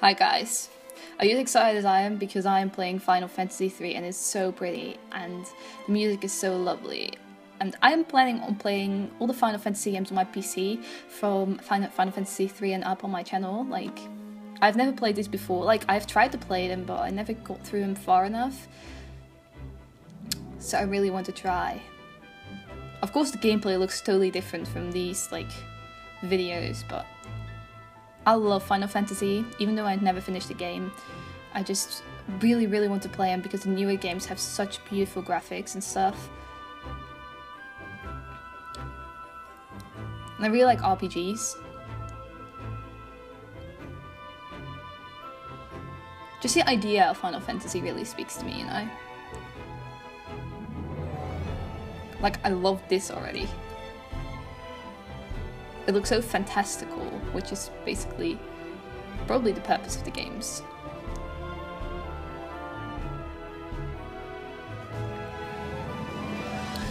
Hi guys. Are you as excited as I am because I am playing Final Fantasy III and it's so pretty and the music is so lovely. And I am planning on playing all the Final Fantasy games on my PC from Final, Final Fantasy III and up on my channel. Like, I've never played this before. Like, I've tried to play them, but I never got through them far enough. So I really want to try. Of course, the gameplay looks totally different from these, like, videos, but I love Final Fantasy, even though I never finished the game. I just really, really want to play them because the newer games have such beautiful graphics and stuff. And I really like RPGs. Just the idea of Final Fantasy really speaks to me, you know? Like, I love this already. It looks so fantastical, which is basically probably the purpose of the games.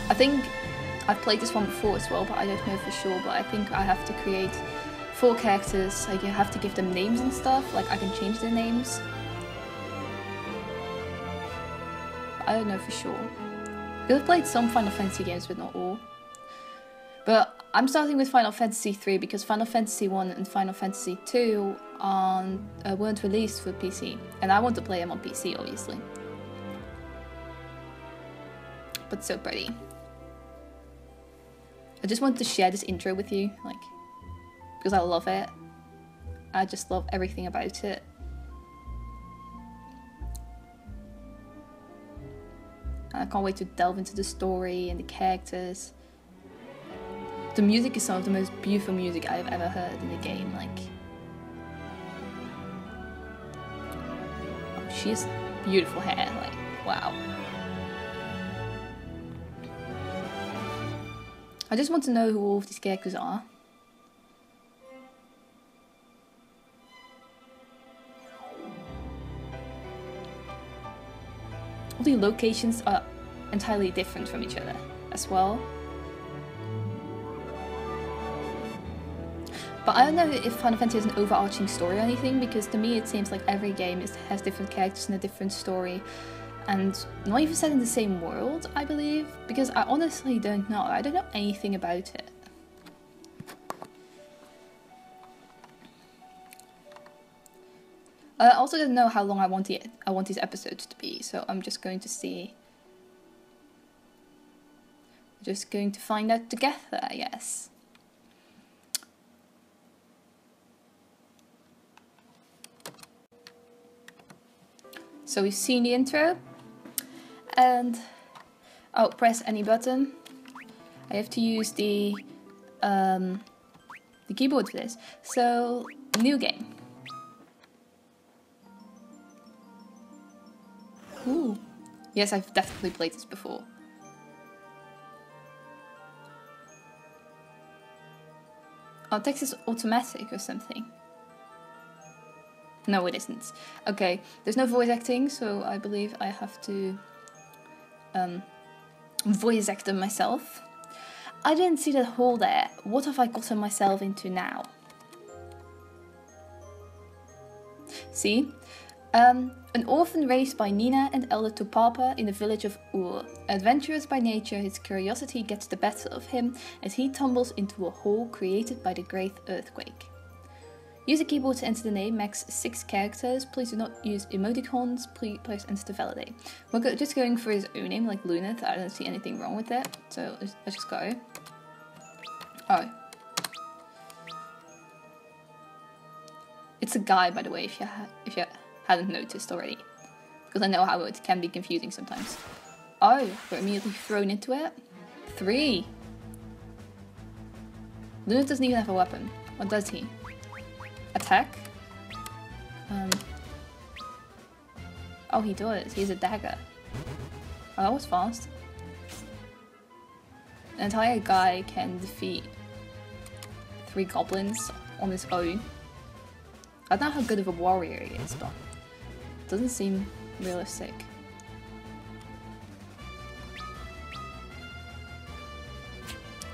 I think I've played this one before as well, but I don't know for sure. But I think I have to create four characters. Like you have to give them names and stuff. Like I can change their names. I don't know for sure. I've played some Final Fantasy games, but not all. But I'm starting with Final Fantasy 3 because Final Fantasy 1 and Final Fantasy 2 uh, weren't released for PC, and I want to play them on PC, obviously. But so pretty. I just wanted to share this intro with you, like, because I love it. I just love everything about it. And I can't wait to delve into the story and the characters. The music is some of the most beautiful music I've ever heard in a game, like... Oh, she has beautiful hair, like, wow. I just want to know who all of these characters are. All the locations are entirely different from each other as well. But I don't know if Final Fantasy has an overarching story or anything, because to me it seems like every game is, has different characters and a different story and not even set in the same world, I believe, because I honestly don't know. I don't know anything about it. I also don't know how long I want it. I want these episodes to be, so I'm just going to see. Just going to find out together, I guess. So we've seen the intro and I'll press any button. I have to use the um, the keyboard for this. So new game. Ooh. Yes, I've definitely played this before. Oh, text is automatic or something. No, it isn't. Okay, there's no voice acting, so I believe I have to um, voice act them myself. I didn't see that hole there. What have I gotten myself into now? See? Um, an orphan raised by Nina and elder Topapa in the village of Ur. Adventurous by nature, his curiosity gets the better of him as he tumbles into a hole created by the Great Earthquake. Use a keyboard to enter the name, max 6 characters. Please do not use emoticons. Please press enter to validate. We're go just going for his own name, like Luneth. I don't see anything wrong with that, So let's, let's just go. Oh. It's a guy, by the way, if you, if you hadn't noticed already. Because I know how it can be confusing sometimes. Oh, we're immediately thrown into it. Three. Luneth doesn't even have a weapon. What does he? Attack. Um, oh, he does. He's a dagger. Oh, that was fast. An entire guy can defeat three goblins on his own. I don't know how good of a warrior he is, but it doesn't seem realistic.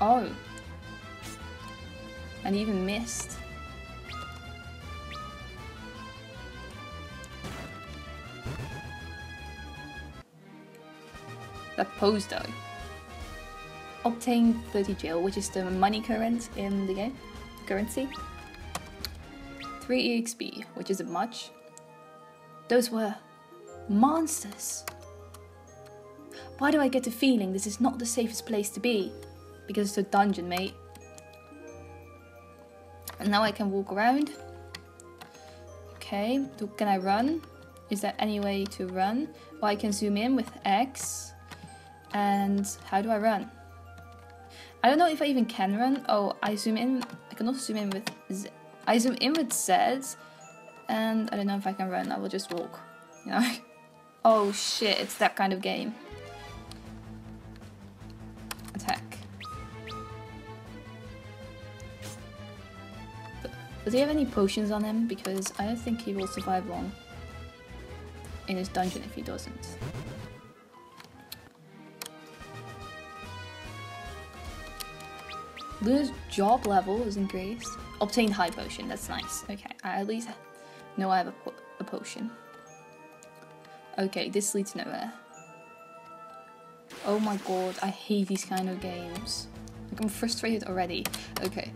Oh. And even missed. Though. Obtain 30 gil, which is the money current in the game. Currency. 3 EXP, which isn't much. Those were monsters. Why do I get the feeling this is not the safest place to be? Because it's a dungeon, mate. And now I can walk around. Okay, can I run? Is there any way to run? Well, I can zoom in with X. And how do I run? I don't know if I even can run. Oh, I zoom in. I can also zoom in with Z. I zoom in with Z. And I don't know if I can run. I will just walk. You know? oh shit, it's that kind of game. Attack. Does he have any potions on him? Because I don't think he will survive long in his dungeon if he doesn't. Lose job level is increased. Obtain high potion, that's nice. Okay, I at least know I have a, po a potion. Okay, this leads nowhere. Oh my god, I hate these kind of games. Like, I'm frustrated already. Okay.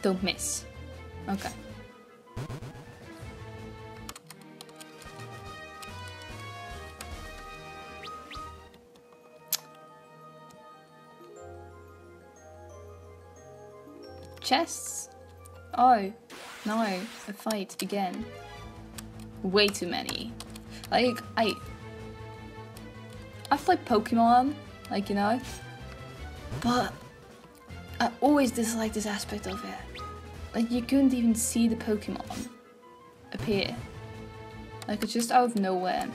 Don't miss. Okay. Chests? Oh, no, a fight again. Way too many. Like, I... I've played Pokemon, like, you know, but I always dislike this aspect of it. Like, you couldn't even see the Pokemon appear. Like, it's just out of nowhere.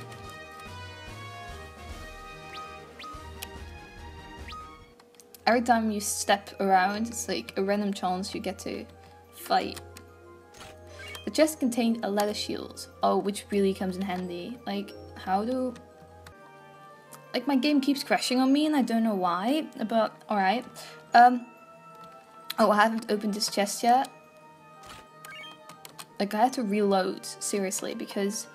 Every time you step around, it's like a random chance you get to fight. The chest contained a leather shield. Oh, which really comes in handy. Like, how do... Like, my game keeps crashing on me and I don't know why, but alright. Um, oh, I haven't opened this chest yet. Like, I had to reload, seriously, because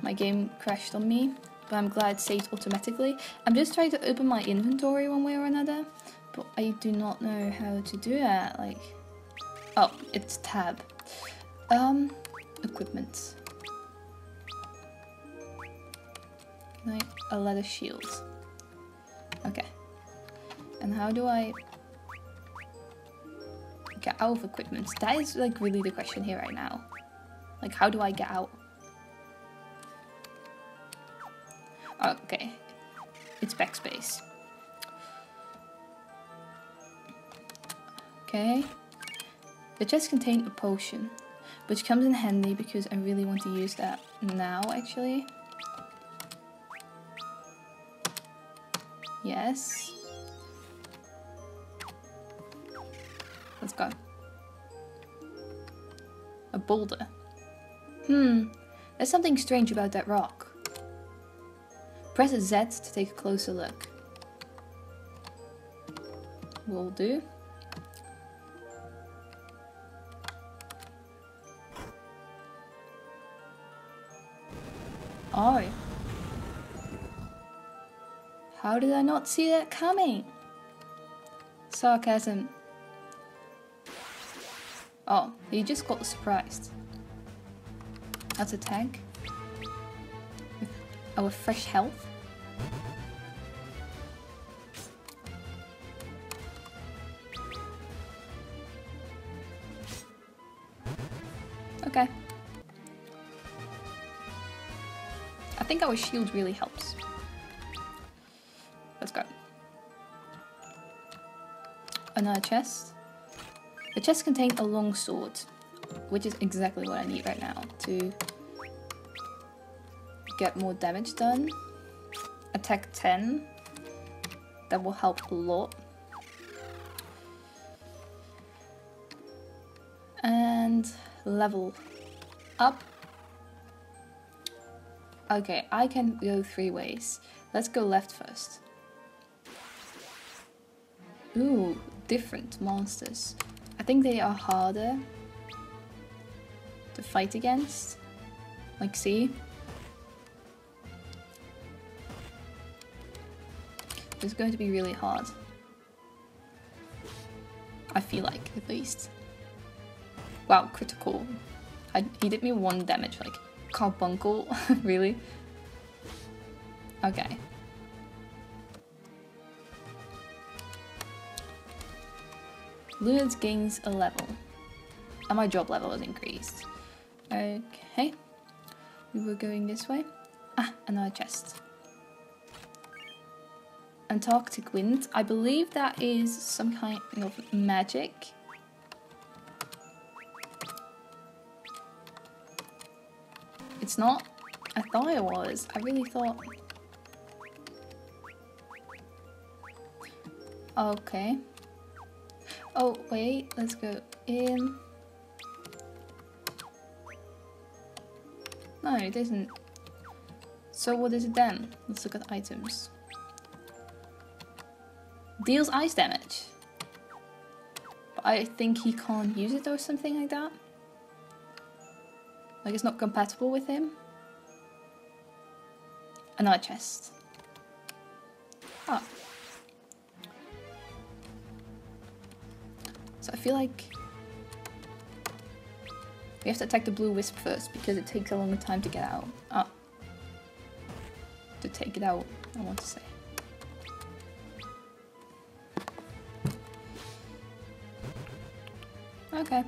my game crashed on me but I'm glad it saved automatically. I'm just trying to open my inventory one way or another, but I do not know how to do that. Like, oh, it's tab. Um, equipment. Can I, a leather shield. Okay. And how do I get out of equipment? That is like really the question here right now. Like, how do I get out? Okay. It's backspace. Okay. The chest contained a potion, which comes in handy because I really want to use that now, actually. Yes. Let's go. A boulder. Hmm, there's something strange about that rock. Press Z to take a closer look. Will do. Oh. How did I not see that coming? Sarcasm. Oh, he just got surprised. That's a tank our fresh health. Okay. I think our shield really helps. Let's go. Another chest. The chest contains a long sword, which is exactly what I need right now to get more damage done. Attack 10. That will help a lot. And level up. Okay, I can go three ways. Let's go left first. Ooh, different monsters. I think they are harder to fight against. Like, see? It's going to be really hard. I feel like, at least. Wow, critical. I, he did me one damage, like, carbuncle, really? Okay. Luneth gains a level. And my job level has increased. Okay. We were going this way. Ah, another chest. Antarctic wind. I believe that is some kind of magic. It's not? I thought it was. I really thought... Okay. Oh, wait. Let's go in. No, it isn't. So what is it then? Let's look at items. Deals ice damage. But I think he can't use it or something like that. Like it's not compatible with him. Another chest. Oh. So I feel like we have to attack the blue wisp first because it takes a longer time to get out. Ah. To take it out, I want to say. Okay.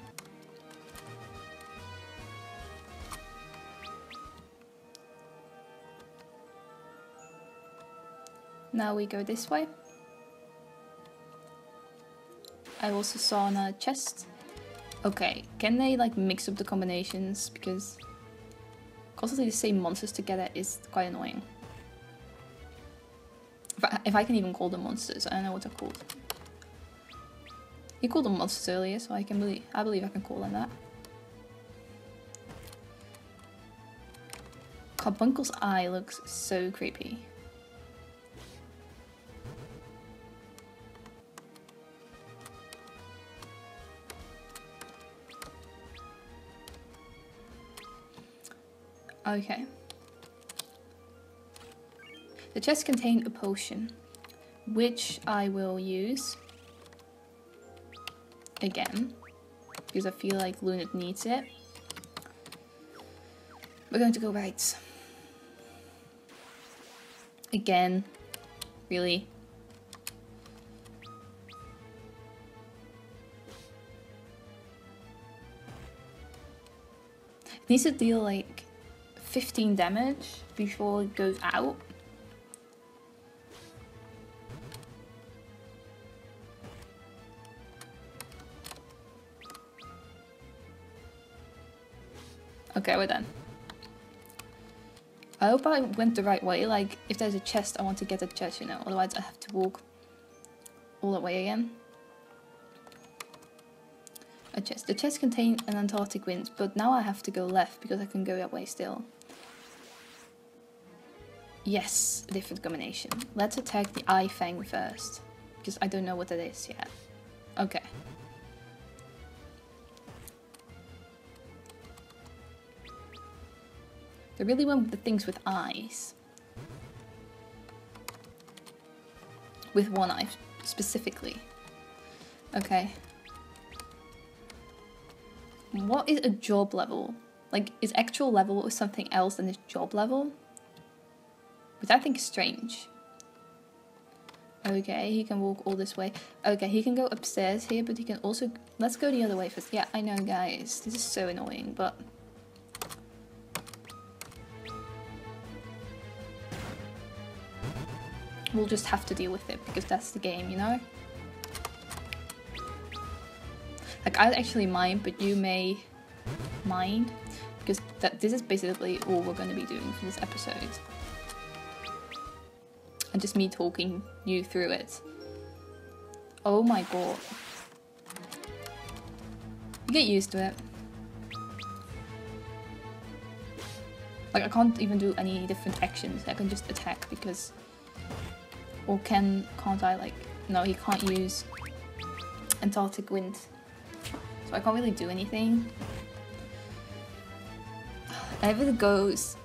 Now we go this way. I also saw on a chest. Okay, can they like mix up the combinations? Because constantly the same monsters together is quite annoying. If I, if I can even call them monsters, I don't know what they're called. You called them monsters earlier, so I can believe I believe I can call them that. Carbuncle's eye looks so creepy. Okay. The chest contained a potion, which I will use again, because I feel like Luneth needs it. We're going to go right. Again, really. It needs to deal like 15 damage before it goes out. Okay, we're done. I hope I went the right way, like, if there's a chest, I want to get a chest, you know, otherwise I have to walk all the way again. A chest. The chest contained an Antarctic wind, but now I have to go left because I can go that way still. Yes, different combination. Let's attack the Eye Fang first. Because I don't know what that is yet. Okay. They really want the things with eyes. With one eye, specifically. Okay. What is a job level? Like, is actual level or something else than is job level? Which I think is strange. Okay, he can walk all this way. Okay, he can go upstairs here, but he can also... Let's go the other way first. Yeah, I know, guys. This is so annoying, but... We'll just have to deal with it, because that's the game, you know? Like, I actually mind, but you may mind. Because that this is basically all we're going to be doing for this episode and just me talking you through it. Oh my god. You get used to it. Like I can't even do any different actions. I can just attack because or can can't I like no he can't use Antarctic wind. so I can't really do anything. If it goes,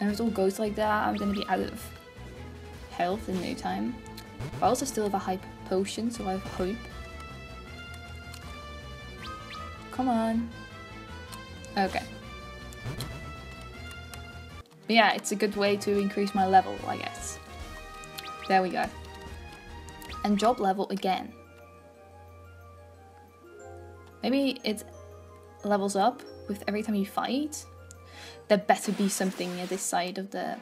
if it all goes like that, I'm gonna be out of health in no time. But I also still have a high potion, so I have hope. Come on. Okay. But yeah, it's a good way to increase my level, I guess. There we go. And job level again. Maybe it levels up with every time you fight. There better be something near this side of the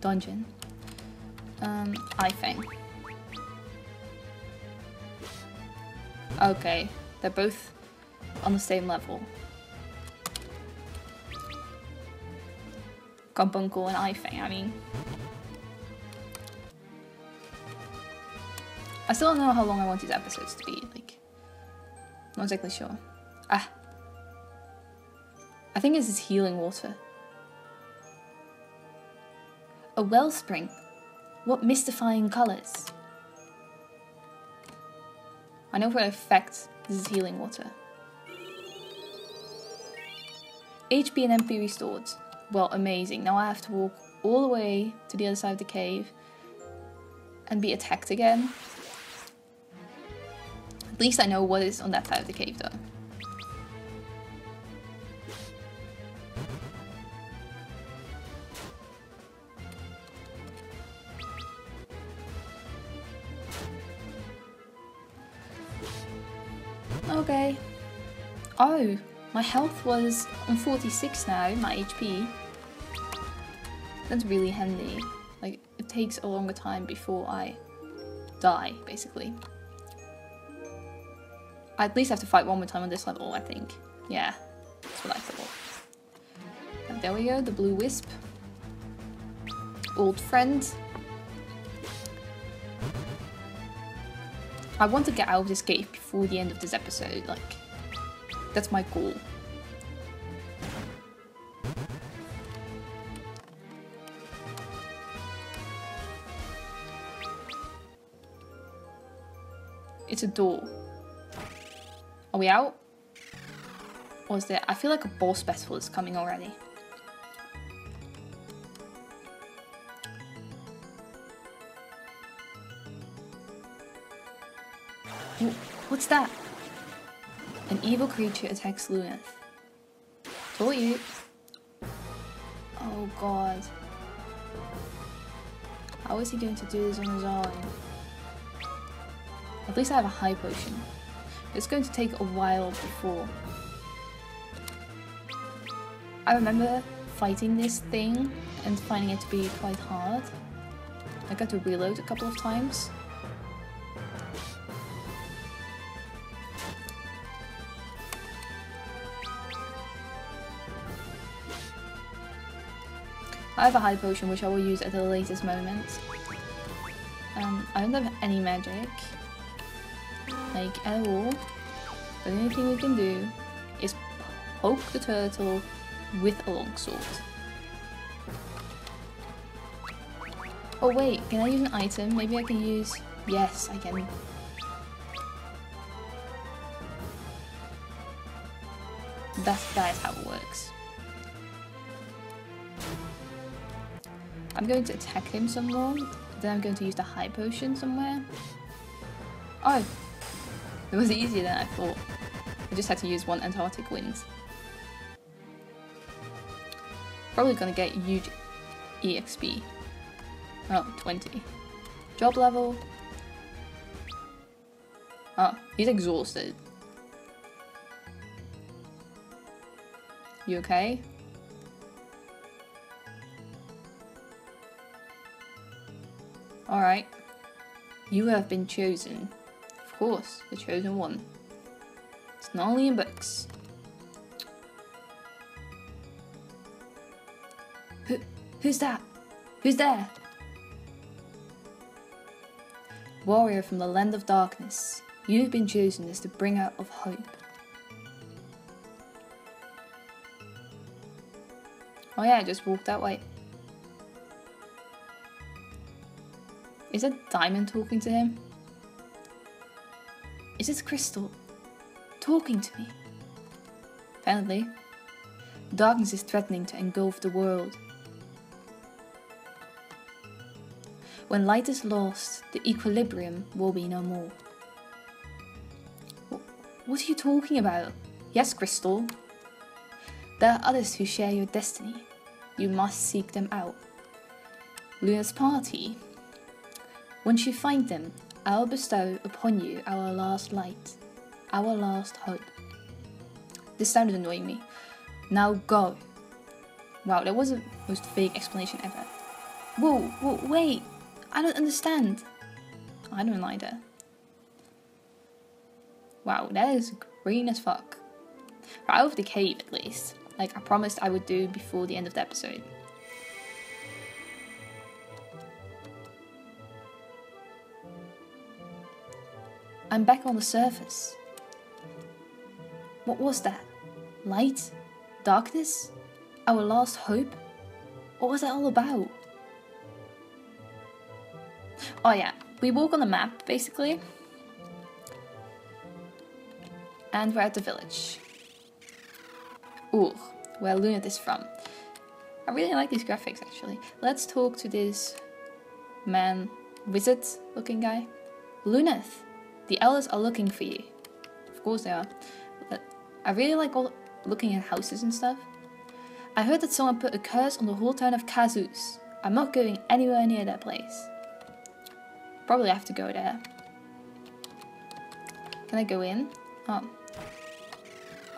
dungeon. Um, think. Okay, they're both on the same level. Carbuncle and Eye Fang, I mean. I still don't know how long I want these episodes to be, like, not exactly sure. Ah. I think this is healing water. A wellspring. What mystifying colours. I know for a fact this is healing water. HP and MP restored. Well, amazing. Now I have to walk all the way to the other side of the cave and be attacked again. Least I know what is on that side of the cave though. Okay. Oh, my health was on 46 now, my HP. That's really handy. Like, it takes a longer time before I die, basically. I at least have to fight one more time on this level, I think. Yeah, that's what I thought. And there we go, the blue wisp. Old friend. I want to get out of this cave before the end of this episode, like, that's my goal. It's a door. Are we out? Or is there... I feel like a boss battle is coming already. What's that? An evil creature attacks Luneth. Told you. Oh god. How is he going to do this on his own? At least I have a high potion. It's going to take a while before. I remember fighting this thing and finding it to be quite hard. I got to reload a couple of times. I have a high potion which I will use at the latest moment. Um, I don't have any magic, like at all. The only thing we can do is poke the turtle with a longsword. Oh wait, can I use an item? Maybe I can use... Yes, I can. That's, that is how it works. I'm going to attack him some more. Then I'm going to use the high potion somewhere. Oh! It was easier than I thought. I just had to use one Antarctic wind. Probably gonna get huge EXP. Oh, 20. Job level. Oh, he's exhausted. You okay? Alright. You have been chosen. Course, the chosen one. It's not only in books. Who, who's that? Who's there? Warrior from the land of darkness, you've been chosen as the bringer of hope. Oh yeah, I just walked that way. Is that Diamond talking to him? Is this Crystal? talking to me. Apparently, darkness is threatening to engulf the world. When light is lost, the equilibrium will be no more. What are you talking about? Yes, Crystal. There are others who share your destiny. You must seek them out. Luneth's party. Once you find them, I'll bestow upon you our last light, our last hope. This sounded annoying me. Now go. Wow, that was the most vague explanation ever. Whoa, whoa, wait! I don't understand. I don't either. Wow, that is green as fuck. Right Out of the cave, at least. Like I promised I would do before the end of the episode. I'm back on the surface. What was that? Light? Darkness? Our last hope? What was that all about? Oh yeah, we walk on the map, basically. And we're at the village. Ooh, where Luneth is from. I really like these graphics, actually. Let's talk to this man, wizard looking guy. Luneth, the elders are looking for you. Of course they are. But I really like all looking at houses and stuff. I heard that someone put a curse on the whole town of Kazus. I'm not going anywhere near that place. Probably have to go there. Can I go in? Oh.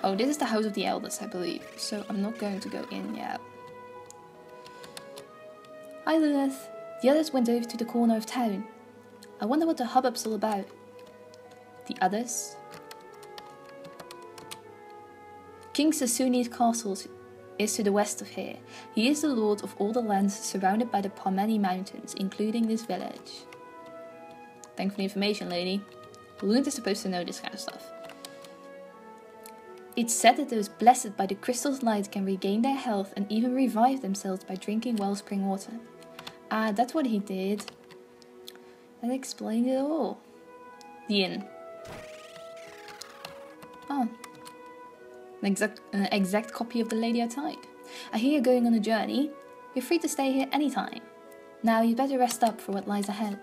Oh, this is the House of the Elders, I believe. So I'm not going to go in yet. Hi, Lilith. The others went over to the corner of town. I wonder what the hubbub's all about. The others? King Sasune's castle is to the west of here. He is the lord of all the lands surrounded by the Parmeni Mountains, including this village. Thanks for the information, lady. Lunt is supposed to know this kind of stuff. It's said that those blessed by the crystal's light can regain their health and even revive themselves by drinking wellspring water. Ah, that's what he did. That explains it all. The inn. An exact, an exact copy of the lady outside. I hear you're going on a journey. You're free to stay here anytime. Now you'd better rest up for what lies ahead.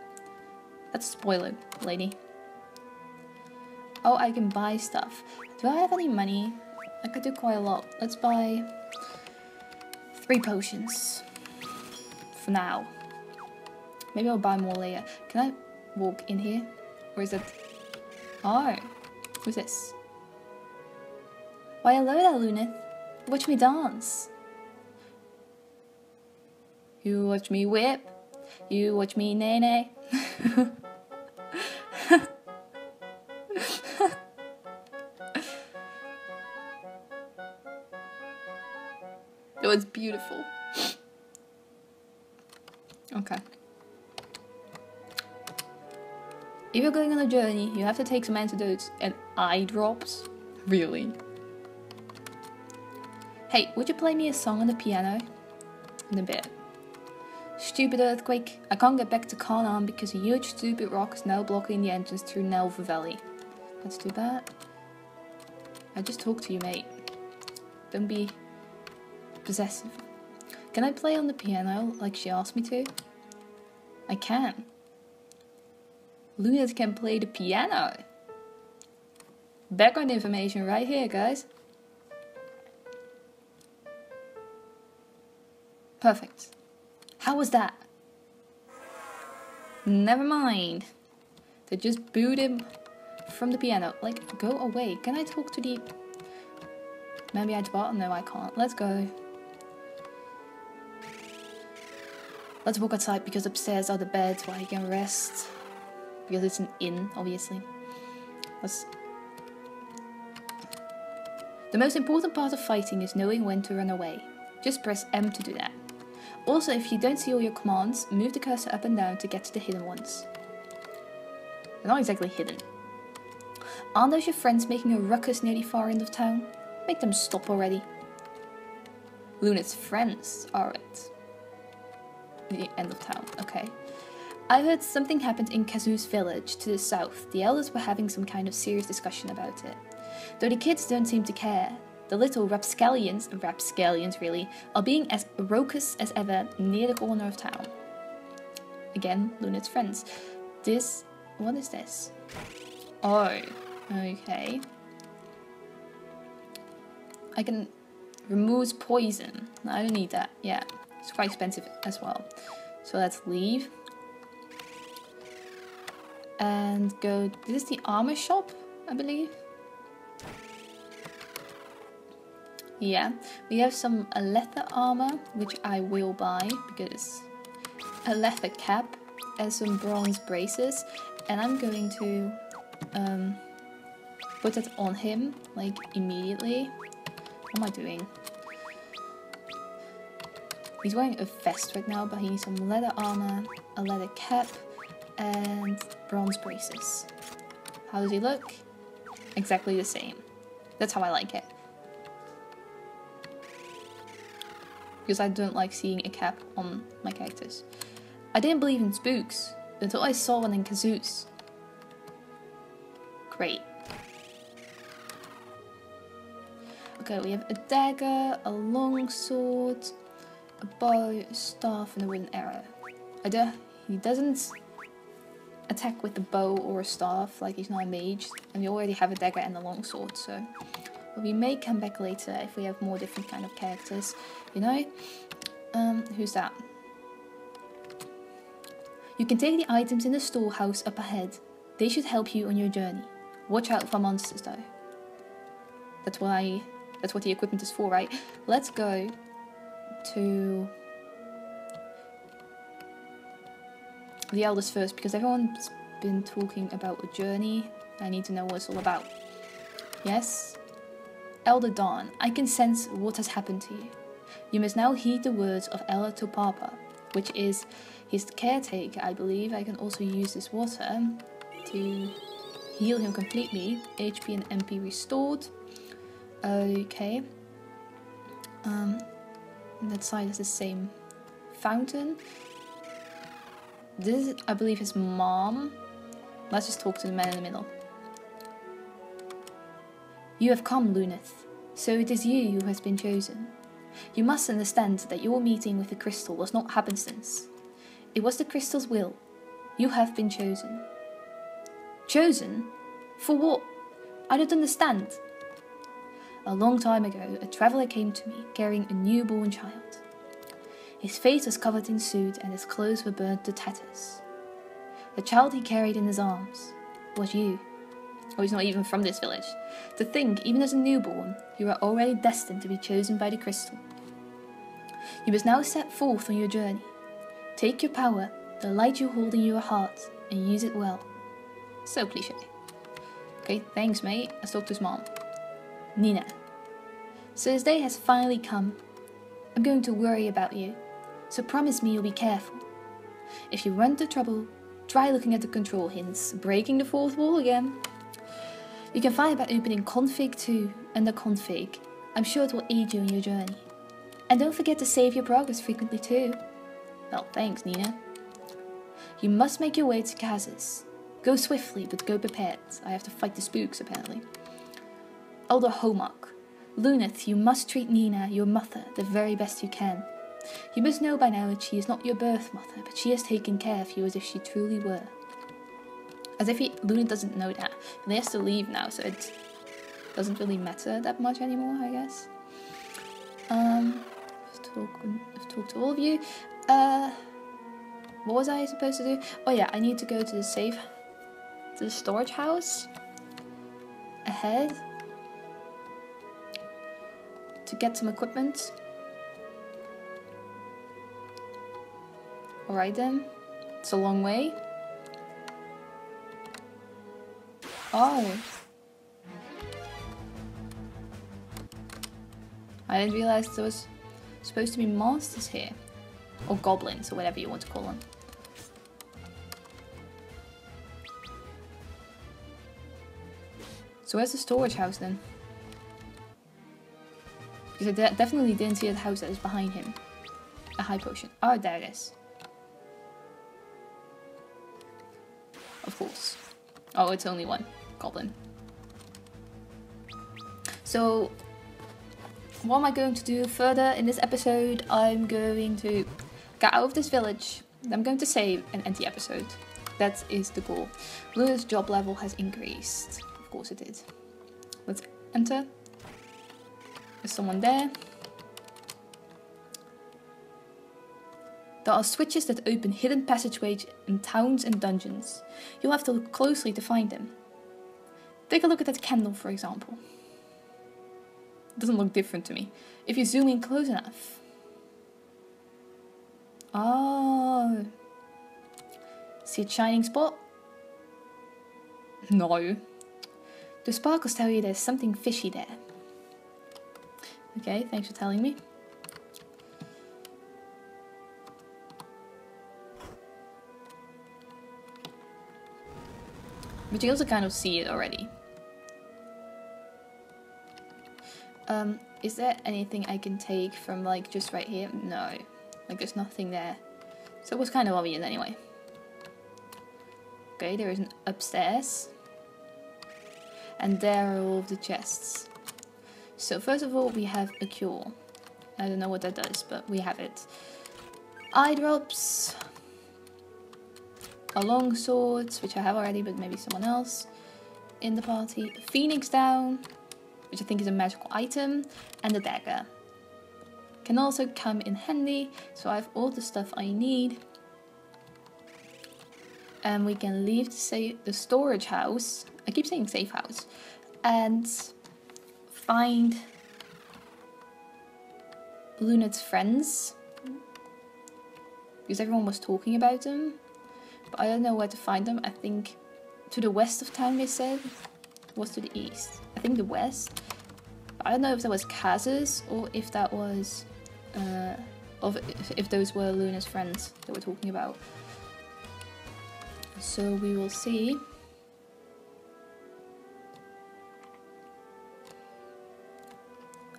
That's spoiler, lady. Oh, I can buy stuff. Do I have any money? I could do quite a lot. Let's buy three potions. For now. Maybe I'll buy more later. Can I walk in here? Or is it... Oh. Who's this? Why hello there, Luneth. Watch me dance. You watch me whip. You watch me nay nay. it was beautiful. Okay. If you're going on a journey, you have to take some antidotes and eye drops. Really? Hey, would you play me a song on the piano? In a bit. Stupid earthquake. I can't get back to Canaan because a huge stupid rock is now blocking the entrance through Nelva Valley. Let's do that. I just talked to you, mate. Don't be possessive. Can I play on the piano like she asked me to? I can. Luneth can play the piano. Background information right here, guys. Perfect. How was that? Never mind. They just booed him from the piano. Like, go away. Can I talk to the... Maybe I bought? No, I can't. Let's go. Let's walk outside because upstairs are the beds where I can rest. Because it's an inn, obviously. Let's... The most important part of fighting is knowing when to run away. Just press M to do that. Also, if you don't see all your commands, move the cursor up and down to get to the hidden ones. They're not exactly hidden. Aren't those your friends making a ruckus near the far end of town? Make them stop already. Luneth's friends are at the end of town, okay. I heard something happened in Kazus village to the south. The elders were having some kind of serious discussion about it. Though the kids don't seem to care, the little rapscallions, rapscallions really, are being as raucous as ever near the corner of town. Again, Luneth's friends. This, what is this? Oh, okay. I can remove poison. I don't need that. Yeah, it's quite expensive as well. So let's leave. And go, this is the armor shop, I believe. Yeah, we have some leather armor, which I will buy because a leather cap and some bronze braces. And I'm going to um, put it on him, like, immediately. What am I doing? He's wearing a vest right now, but he needs some leather armor, a leather cap, and bronze braces. How does he look? Exactly the same. That's how I like it. Because I don't like seeing a cap on my characters. I didn't believe in spooks until I saw one in Kazus. Great. Okay, we have a dagger, a long sword, a bow, a staff, and a wooden arrow. I don't, he doesn't attack with a bow or a staff, like he's not a mage, and we already have a dagger and a long sword, so but we may come back later if we have more different kind of characters, you know? Um, who's that? You can take the items in the storehouse up ahead. They should help you on your journey. Watch out for monsters though. That's why that's what the equipment is for, right? Let's go to the elders first because everyone's been talking about a journey. I need to know what it's all about. Yes? Elder Dawn, I can sense what has happened to you. You must now heed the words of Elder Topapa, which is his caretaker, I believe. I can also use this water to heal him completely. HP and MP restored. Okay. Um, that side is the same fountain. This is, I believe, his mom. Let's just talk to the man in the middle. You have come, Luneth, so it is you who has been chosen. You must understand that your meeting with the crystal was not happenstance. It was the crystal's will. You have been chosen. Chosen? For what? I don't understand. A long time ago, a traveller came to me carrying a newborn child. His face was covered in soot and his clothes were burnt to tatters. The child he carried in his arms was you. Oh, he's not even from this village. To think, even as a newborn, you are already destined to be chosen by the crystal. You must now set forth on your journey. Take your power, the light you hold in your heart, and use it well. So cliche. Okay, thanks, mate. Let's talk to his mom. Nina. So his day has finally come. I'm going to worry about you, so promise me you'll be careful. If you run into trouble, try looking at the control hints, breaking the fourth wall again. You can find it by opening config 2 under config. I'm sure it will aid you in your journey. And don't forget to save your progress frequently too. Well, thanks, Nina. You must make your way to Kazus. Go swiftly, but go prepared. I have to fight the spooks, apparently. Elder Homak. Luneth, you must treat Nina, your mother, the very best you can. You must know by now that she is not your birth mother, but she has taken care of you as if she truly were. As if he, Luna doesn't know that. And he has to leave now, so it doesn't really matter that much anymore, I guess. Um, I've talked, I've talked to all of you. Uh, what was I supposed to do? Oh yeah, I need to go to the safe, to the storage house ahead to get some equipment. Alright then, it's a long way. Oh. I didn't realize there was supposed to be monsters here. Or goblins, or whatever you want to call them. So where's the storage house then? Because I de definitely didn't see the house that is behind him. A high potion. Oh, there it is. Of course. Oh, it's only one goblin. So, what am I going to do further in this episode? I'm going to get out of this village. I'm going to save and end the episode. That is the goal. Luneth's job level has increased. Of course it did. Let's enter. There's someone there. There are switches that open hidden passageways in towns and dungeons. You'll have to look closely to find them. Take a look at that candle, for example. It doesn't look different to me. If you zoom in close enough. Oh. See a shining spot? No. The sparkles tell you there's something fishy there. Okay, thanks for telling me. But you also kind of see it already. Um, is there anything I can take from like just right here? No. Like there's nothing there. So it was kind of obvious anyway. Okay, there is an upstairs. And there are all of the chests. So first of all we have a cure. I don't know what that does, but we have it. Eye drops, a long sword, which I have already, but maybe someone else in the party. Phoenix down, which I think is a magical item, and a dagger. Can also come in handy, so I have all the stuff I need. And we can leave the, sa the storage house, I keep saying safe house, and find Luneth's friends. Because everyone was talking about them. But I don't know where to find them. I think to the west of town they said. Was to the east. Think the west. I don't know if that was Kazus or if that was uh, of if, if those were Luneth's friends that we're talking about. So we will see.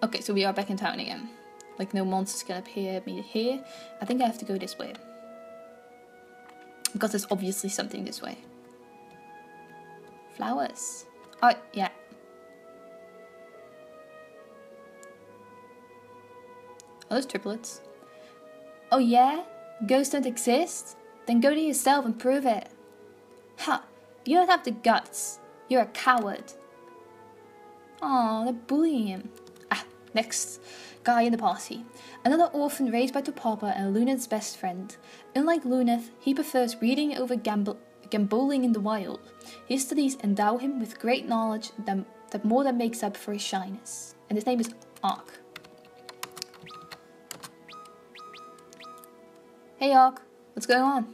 Okay, so we are back in town again. Like no monsters can appear me here. I think I have to go this way. Because there's obviously something this way. Flowers. Oh, yeah. Those triplets? Oh yeah? Ghosts don't exist? Then go to yourself and prove it. Ha! You don't have the guts. You're a coward. Oh, they're bullying him. Ah, next guy in the party. Another orphan raised by Topapa and Luneth's best friend. Unlike Luneth, he prefers reading over gamble gamboling in the wild. His studies endow him with great knowledge that, that more than makes up for his shyness. And his name is Arc. Hey Arc, what's going on?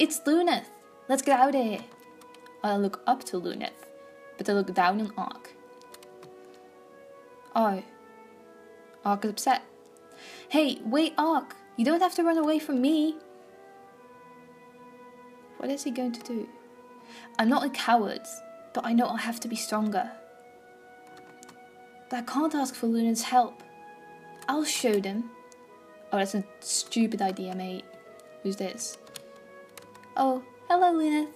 It's Luneth! Let's get out of here! I look up to Luneth, but I look down on Arc. Oh. Arc is upset. Hey, wait, Arc! You don't have to run away from me! What is he going to do? I'm not a coward, but I know I'll have to be stronger. But I can't ask for Luneth's help. I'll show them. Oh, that's a stupid idea, mate. Who's this? Oh, hello, Luneth.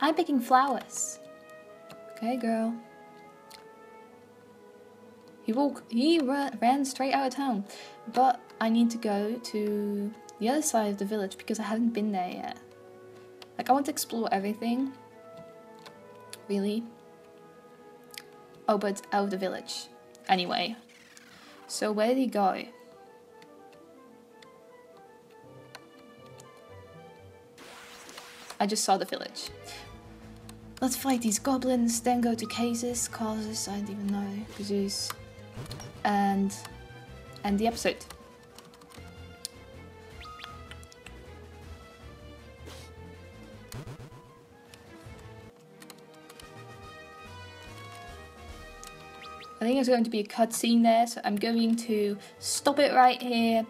I'm picking flowers. Okay, girl. He walked, he ran straight out of town. But I need to go to the other side of the village because I haven't been there yet. Like, I want to explore everything. Really. Oh, but out of the village. Anyway. So where did he go? I just saw the village. Let's fight these goblins, then go to cases, causes, I don't even know. Because and end the episode. I think there's going to be a cutscene there, so I'm going to stop it right here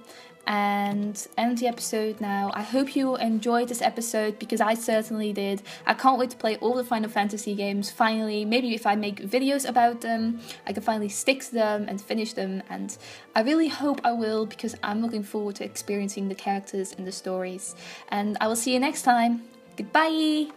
and end the episode now. I hope you enjoyed this episode because I certainly did. I can't wait to play all the Final Fantasy games finally. Maybe if I make videos about them, I can finally stick to them and finish them. And I really hope I will because I'm looking forward to experiencing the characters and the stories. And I will see you next time. Goodbye!